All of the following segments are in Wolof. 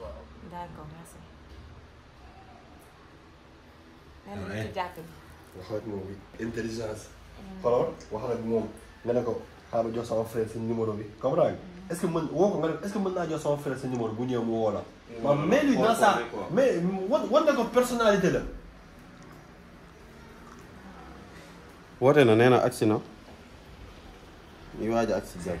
waaw d'accord merci. nee na ci jàkk bi. waxal ak moom bi intelligence. xoolal waxal ak moom nga ne ko xaaral jox sama frère sa numéro bi comprendre nga est-ce que mën woo ko nga ne est-ce que mën naa jox sama frère sa numéro bu ñëwee mu woo la. waaw mais lui dans sa mais wan wan na ko personnalité la. woote na nee na agsi na ñu waaj a agsi jàkk.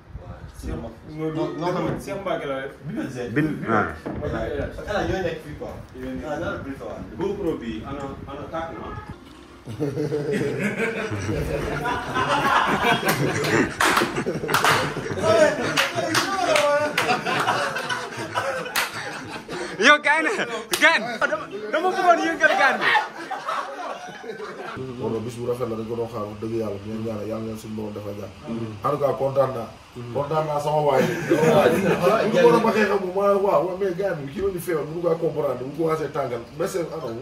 bin ah. yow gaan gaan dama bëggoon yëngal gaan bi loolu bis bu rafet la dañ ko doon xaar wax dëgg yàlla bu ñu ñaanal yàlla na suñu borom dafa jàpp en tout cas kontaan naa. kontaan naa sama waay yi. waaw bu ko ma xeex ak moom ma waaw waaw mais gars bi kii la ñu feebar mënu ko comprendre bu commencé tàngal merci anamu.